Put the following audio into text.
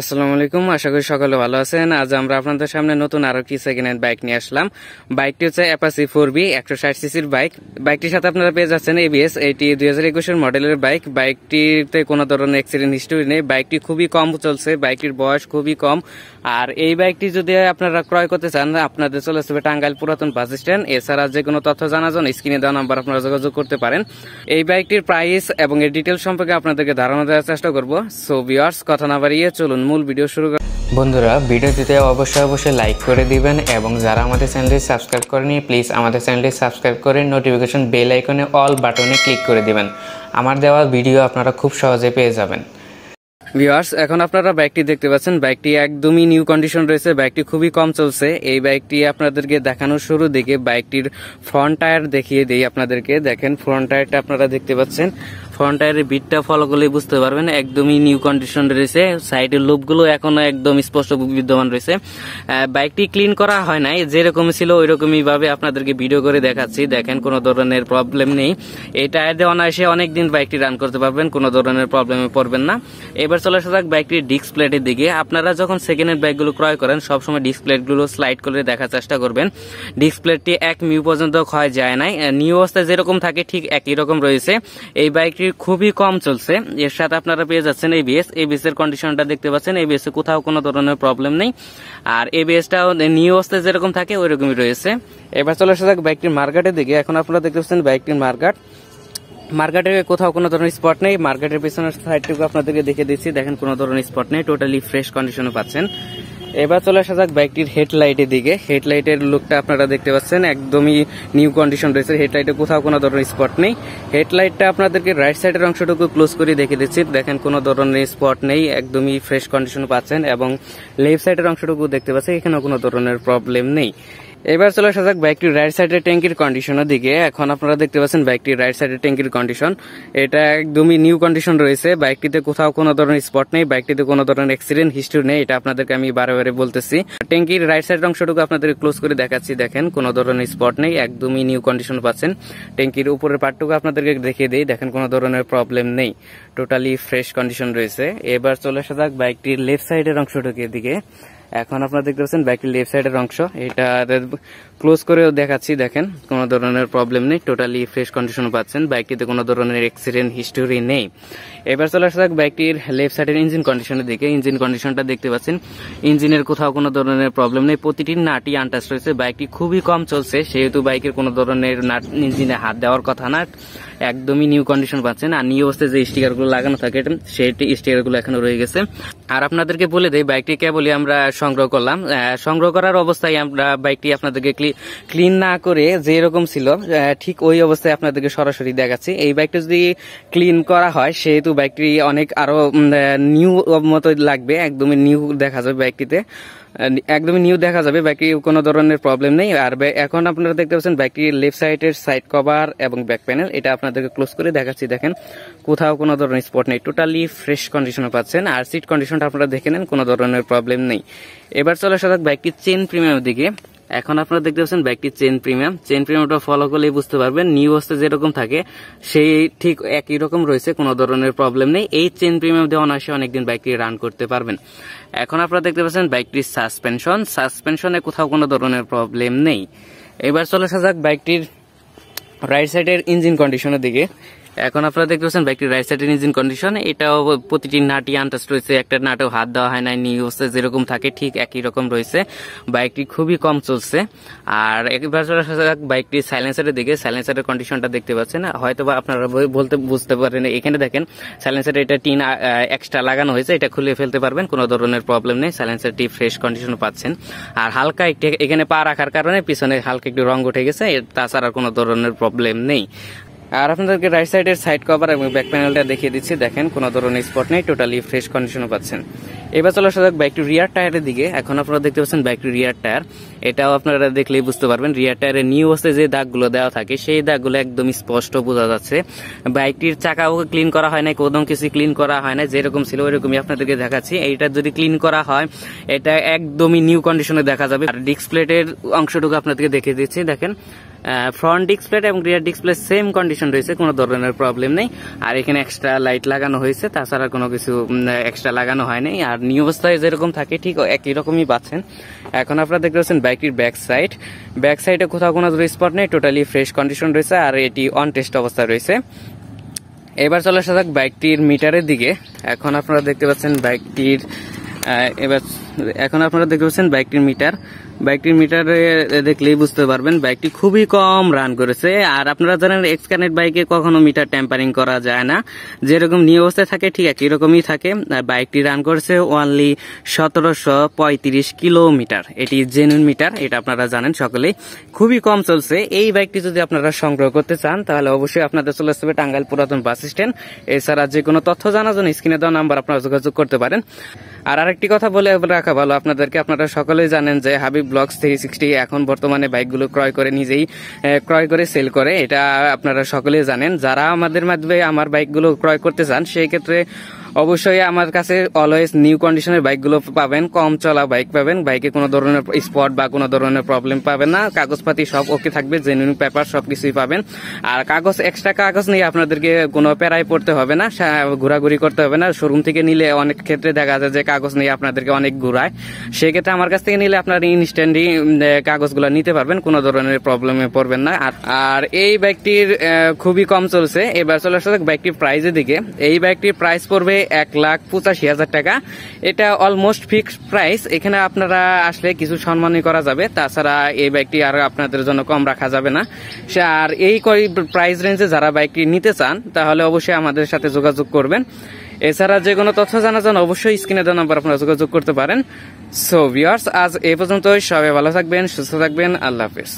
আসসালামু আলাইকুম। আশা করি সকলে ভালো আছেন। আজ আমরা আপনাদের সামনে নতুন আরও কি সেকেন্ড হ্যান্ড বাইক নিয়ে আসলাম। বাইকটি হচ্ছে অ্যাপাসি ফোর বি একশো ষাট সিসির বাইক বাইকটির সাথে আপনারা পেয়ে যাচ্ছেন এবিএস এটি দুই হাজার একুশের মডেলের বাইক বাইকটিতে কোনো ধরনের অ্যাক্সিডেন্ট হিস্টোরি নেই। বাইকটি খুবই কম চলছে। বাইকটির বয়স খুবই কম। আর এই বাইকটি যদি আপনারা ক্রয় করতে চান, আপনাদের চলে আসবে টাঙ্গাইল পুরাতন বাস স্ট্যান্ড এছাড়া যে কোনো তথ্য জানার জন্য স্ক্রিনে দেওয়া নাম্বার আপনারা যোগাযোগ করতে পারেন। এই বাইকটির প্রাইস এবং এর ডিটেল সম্পর্কে আপনাদেরকে ধারণা দেওয়ার চেষ্টা করব। সো ভিউয়ার্স কথা না বাড়িয়ে চলুন মূল ভিডিও শুরু করা বন্ধুরা, ভিডিওটিতে অবশ্যই অবশ্যই লাইক করে দিবেন এবং যারা আমাদের চ্যানেলটি সাবস্ক্রাইব করেনি প্লিজ আমাদের চ্যানেলটি সাবস্ক্রাইব করে নোটিফিকেশন বেল আইকনে অল বাটনে ক্লিক করে দিবেন। আমার দেওয়া ভিডিও আপনারা খুব সহজে পেয়ে যাবেন। ভিউয়ার্স, এখন আপনারা বাইকটি দেখতে পাচ্ছেন। বাইকটি একদমই নিউ কন্ডিশন রয়েছে। বাইকটি খুবই কম চলছে। এই বাইকটি আপনাদেরকে দেখানোর শুরু দিকে বাইকটির ফ্রন্ট টায়ার দেখিয়ে দিই আপনাদেরকে। দেখেন ফ্রন্ট টায়ারটা আপনারা দেখতে পাচ্ছেন। ফ্রন্ট টায়ারের বিটটা ফলো করলে বুঝতে পারবেন, একদমই নিউ কন্ডিশন রয়েছে। সাইডের লুপগুলো এখনও একদম স্পষ্ট বিদ্যমান রয়েছে। বাইকটি ক্লিন করা হয় নাই। যেরকম ছিল ওই রকমই ভাবে আপনাদেরকে ভিডিও করে দেখাচ্ছি। দেখেন, কোনো ধরনের প্রবলেম নেই। এই টায়ার দিয়ে অনায়াসে অনেকদিন বাইকটি রান করতে পারবেন, কোনো ধরনের প্রবলেমে পড়বেন না। এবার চলে আসা যাক বাইকটির ডিস্ক প্লেটের দিকে। আপনারা যখন সেকেন্ড হ্যান্ড বাইকগুলো ক্রয় করেন সবসময় ডিস্ক প্লেটগুলো স্লাইড করে দেখার চেষ্টা করবেন। ডিস্ক প্লেটটি এক মিউ পর্যন্ত ক্ষয় যায় নাই। নিউ অবস্থায় যেরকম থাকে, ঠিক একই রকম রয়েছে। এই বাইকটি খুবই কম চলছে। এর সাথে আপনারা পেয়ে যাচ্ছেন এবিএস এবিএস এর কন্ডিশনটা দেখতে পাচ্ছেন। এবিএস এ কোথাও কোনো ধরনের প্রবলেম নেই। আর এবিএসটাও নিউ অবস্থায় যেরকম থাকে ওই রকমই রয়েছে। এবার চলে আসা যাক বাইকটির মার্কেটের দিকে। এখন আপনারা দেখতে পাচ্ছেন বাইকটির মার্কেট মার্কেটে কোথাও কোনো ধরনের স্পট নেই। মার্কেটের পিছনের সাইডটুকু আপনাদেরকে দেখে দিচ্ছি। দেখেন, কোনো ধরনের স্পট নেই। টোটালি ফ্রেশ কন্ডিশনে পাচ্ছেন। এবার চলে আসা যাক বাইকটির হেডলাইটের দিকে। হেডলাইটের লুকটা আপনারা দেখতে পাচ্ছেন। একদমই নিউ কন্ডিশন রয়েছে। হেডলাইটে কোথাও কোনো ধরনের স্পট নেই। হেডলাইটটা আপনাদেরকে রাইট সাইডের অংশটুকু ক্লোজ করে দেখে দিচ্ছি। দেখেন, কোনো ধরনের স্পট নেই। একদমই ফ্রেশ কন্ডিশন পাচ্ছেন এবং লেফট সাইডের অংশটুকু দেখতে পাচ্ছেন। এখানেও কোনো ধরনের প্রবলেম নেই। এবার চলে আসা যাক বাইকটির রাইট সাইডের ট্যাঙ্কির কন্ডিশনের দিকে। এখন আপনারা দেখতে পাচ্ছেন বাইকটির রাইট সাইডের ট্যাঙ্কির কন্ডিশন এটা একদমই নিউ কন্ডিশন রয়েছে। বাইকটিতে কোথাও কোনো ধরনের স্পট নেই বাইকটিতে কোনো ধরনের অ্যাক্সিডেন্ট হিস্ট্রি নেই, এটা আপনাদেরকে আমি বারে বারে বলতেছি। ট্যাঙ্কির রাইট সাইড অংশটুকু আপনাদের ক্লোজ করে দেখাচ্ছি, দেখেন, কোনো ধরনের স্পট নেই, একদমই নিউ কন্ডিশন পাচ্ছেন। ট্যাঙ্কির উপরের পার্টটুকু আপনাদেরকে দেখিয়ে দিই, দেখেন, কোনো ধরনের প্রবলেম নেই। টোটালি ফ্রেশ কন্ডিশন রয়েছে। এবার চলে আসা যাক বাইকটির লেফট সাইডের অংশটুকুর দিকে। এখন আপনারা দেখতে পাচ্ছেন বাইকটির লেফট সাইডের অংশ। এটা ক্লোজ করেও দেখাচ্ছি, দেখেন। কোনো ধরনের প্রবলেম নেই। টোটালি ফ্রেশ কন্ডিশন পাচ্ছেন। বাইকটিতে কোনো ধরনের অ্যাক্সিডেন্ট হিস্টোরি নেই। এবার চলে আসা যাক বাইকটির লেফট সাইডের ইঞ্জিন কন্ডিশনের দিকে। ইঞ্জিন কন্ডিশনটা দেখতে পাচ্ছেন। ইঞ্জিনের কোথাও কোনো ধরনের প্রবলেম নেই। প্রতিটি নাটই আনটাচ রয়েছে। বাইকটি খুবই কম চলছে। সেহেতু বাইকের কোনো ধরনের নাট ইঞ্জিনে হাত দেওয়ার কথা না। একদমই নিউ কন্ডিশন পাচ্ছেন। আর নিউ অবস্থায় যে স্টিকারগুলো লাগানো থাকে, সেই স্টিকারগুলো এখনও রয়ে গেছে। আর আপনাদেরকে বলে দেই, বাইকটি কেবলই আমরা সংগ্রহ করলাম। সংগ্রহ করার অবস্থায় আমরা বাইকটি আপনাদেরকে ক্লিন না করে যে রকম ছিল ঠিক ওই অবস্থায় আপনাদেরকে সরাসরি দেখাচ্ছি। এই বাইকটা যদি ক্লিন করা হয়, সেহেতু বাইকটি অনেক আরও নিউ মতো লাগবে, একদমই নিউ দেখা যাবে বাইকটিতে। একদমই নিউ দেখা যাবে, বাইকটি কোনো ধরনের প্রবলেম নেই। আর এখন আপনারা দেখতে পাচ্ছেন বাইকটির লেফট সাইডের সাইড কভার এবং ব্যাক প্যানেল এটা আপনাদেরকে ক্লোজ করে দেখাচ্ছি, দেখেন। কোথাও কোনো ধরনের স্পট নেই টোটালি ফ্রেশ কন্ডিশনে পাচ্ছেন। আর সিট কন্ডিশনটা আপনারা দেখে নেন, কোনো ধরনের প্রবলেম নেই। এবার চলে আসা বাইকটির চেন প্রিমিয়ামের দিকে। এখন আপনারা দেখতে পাচ্ছেন বাইকটি চেন প্রিমিয়াম চেন প্রিমিয়ামটা ফলো করলেই বুঝতে পারবেন নিউ অবস্থা যেরকম থাকে, সেই ঠিক একই রকম রয়েছে, কোনো ধরনের প্রবলেম নেই। এই চেন প্রিমিয়াম দিয়ে অনায়াসে অনেকদিন বাইকটি রান করতে পারবেন। এখন আপনারা দেখতে পাচ্ছেন বাইকটির সাসপেনশন সাসপেনশনে কোথাও কোনো ধরনের প্রবলেম নেই। এবার চলে আসা যাক বাইকটির রাইট সাইডের ইঞ্জিন কন্ডিশনের দিকে। এখন আপনারা দেখতে পাচ্ছেন বাইকটির রাইট সাইডের ইঞ্জিন কন্ডিশন এটাও প্রতিটি নাটই আনটাস্ট রয়েছে, একটা নাটেও হাত দেওয়া হয় না নিউ অবস্থায় যেরকম থাকে ঠিক একই রকম রয়েছে। বাইকটি খুবই কম চলছে। আর একবার বাইকটির সাইলেন্সারের দিকে। সাইলেন্সারের কন্ডিশনটা দেখতে পাচ্ছেন। হয়তো বা আপনারা বলতে বুঝতে পারেন, এখানে দেখেন সাইলেন্সারে এটা টিন এক্সট্রা লাগানো হয়েছে, এটা খুলে ফেলতে পারবেন, কোনো ধরনের প্রবলেম নেই। সাইলেন্সারটি ফ্রেশ কন্ডিশন পাচ্ছেন। আর হালকা একটি, এখানে পা রাখার কারণে পিছনে হালকা একটু রং উঠে গেছে তাছাড়া কোনো ধরনের প্রবলেম নেই। আর আপনাদেরকে রাইট সাইড সাইডের সাইড কভার এবং ব্যাক প্যানেলটা দেখিয়ে দিচ্ছি। দেখেন, কোনো ধরনের স্পট নেই টোটালি ফ্রেশ কন্ডিশনে পাচ্ছেন। এবার চলে আসা যাক বাইকটি রিয়ার টায়ারের দিকে। এখন আপনারা দেখতে পাচ্ছেন বাইকটি রিয়ার টায়ার এটাও আপনারা দেখলেই বুঝতে পারবেন রিয়ার টায়ারের নিউ অবস্থায় যে দাগগুলো দেওয়া থাকে, সেই দাগগুলো একদম স্পষ্ট বোঝা যাচ্ছে। বাইকটির চাকাও ক্লিন করা হয় না কোনো কিছু ক্লিন করা হয় না যেরকম ছিল ওইরকমই আপনাদেরকে দেখাচ্ছি। এইটা যদি ক্লিন করা হয়, এটা একদমই নিউ কন্ডিশনে দেখা যাবে। আর ডিস্ক প্লেটের অংশটুকু আপনাদেরকে দেখিয়ে দিচ্ছি। দেখেন ফ্রন্ট ডিসপ্লে এবং রিয়ার ডিসপ্লে সেম কন্ডিশন রয়েছে, কোনো ধরনের প্রবলেম নেই। আর এখানে এক্সট্রা লাইট লাগানো হয়েছে, তাছাড়া কোনো কিছু এক্সট্রা লাগানো হয়নি আর নিউ অবস্থায় যেরকম থাকে, ঠিক একই রকমই পাচ্ছেন। এখন আপনারা দেখতে পাচ্ছেন বাইকটির ব্যাক সাইড ব্যাক সাইডে কোথাও কোনো স্পট নেই টোটালি ফ্রেশ কন্ডিশন রয়েছে, আর এটি অন টেস্ট অবস্থায় রয়েছে। এবার চলে আসা যাক বাইকটির মিটারের দিকে। এখন আপনারা দেখতে পাচ্ছেন বাইকটির এবার এখন আপনারা দেখতে পাচ্ছেন বাইকটির মিটার। বাইকটির মিটারে দেখলেই বুঝতে পারবেন বাইকটি খুবই কম রান করেছে। আর আপনারা জানেন এক্সকানেট বাইকে কখনো মিটার টেম্পারিং করা যায় না। যেরকম নিয়ে অবস্থায় থাকে, ঠিক একই রকমই থাকে। আর বাইকটি রান করেছে ওনলি সতেরোশো পঁয়ত্রিশ কিলোমিটার। এটি জেনুইন মিটার, এটা আপনারা জানেন সকলেই। খুবই কম চলছে। এই বাইকটি যদি আপনারা সংগ্রহ করতে চান, তাহলে অবশ্যই আপনাদের চলে আসতে হবে টাঙ্গাইল পুরাতন বাস স্ট্যান্ড। এছাড়া যে কোনো তথ্য জানার জন্য স্ক্রিনে দেওয়া নাম্বার আপনারা যোগাযোগ করতে পারেন। আর আরেকটি কথা বলে রাখা ভালো। আপনাদেরকে আপনারা সকলেই জানেন যে হাবিব ব্লক থ্রি সিক্সটি এখন বর্তমানে বাইকগুলো ক্রয় করে নিজেই ক্রয় করে সেল করে। এটা আপনারা সকলে জানেন। যারা আমাদের মাধ্যমে আমার বাইকগুলো ক্রয় করতে চান, সেই ক্ষেত্রে অবশ্যই আমার কাছে অলওয়েজ নিউ কন্ডিশনের বাইকগুলো পাবেন, কম চলা বাইক পাবেন বাইকে কোনো ধরনের স্পট বা কোনো ধরনের প্রবলেম পাবেন না, কাগজপাতি সব ওকে থাকবে জেনুইন পেপার সব কিছুই পাবেন। আর কাগজ এক্সট্রা কাগজ নিয়ে আপনাদেরকে কোনো প্যারায় পড়তে হবে না ঘোরাঘুরি করতে হবে না। শোরুম থেকে নিলে অনেক ক্ষেত্রে দেখা যায় যে কাগজ নিয়ে আপনাদেরকে অনেক ঘুরায়। সেক্ষেত্রে আমার কাছ থেকে নিলে আপনারা ইনস্ট্যান্টলি কাগজগুলো নিতে পারবেন, কোনো ধরনের প্রবলেমে পড়বেন না। আর- এই বাইকটির খুবই কম চলছে। এবার চলে আসছে বাইকটির প্রাইজের দিকে। এই বাইকটির প্রাইস পড়বে এক লাখ পঁচাশি হাজার টাকা। এটা অলমোস্ট ফিক্সড প্রাইস এখানে আপনারা আসলে কিছু সম্মানই করা যাবে। তাছাড়া এই বাইকটি আর আপনাদের জন্য কম রাখা যাবে না। সে আর এই প্রাইস রেঞ্জে যারা বাইকটি নিতে চান, তাহলে অবশ্যই আমাদের সাথে যোগাযোগ করবেন। এছাড়া যে কোনো তথ্য জানার জন্য অবশ্যই স্ক্রিনে দেওয়া নাম্বার আপনারা যোগাযোগ করতে পারেন। সো ভিউয়ার্স আজ এ পর্যন্তই। সবাই ভালো থাকবেন, সুস্থ থাকবেন। আল্লাহ হাফেজ।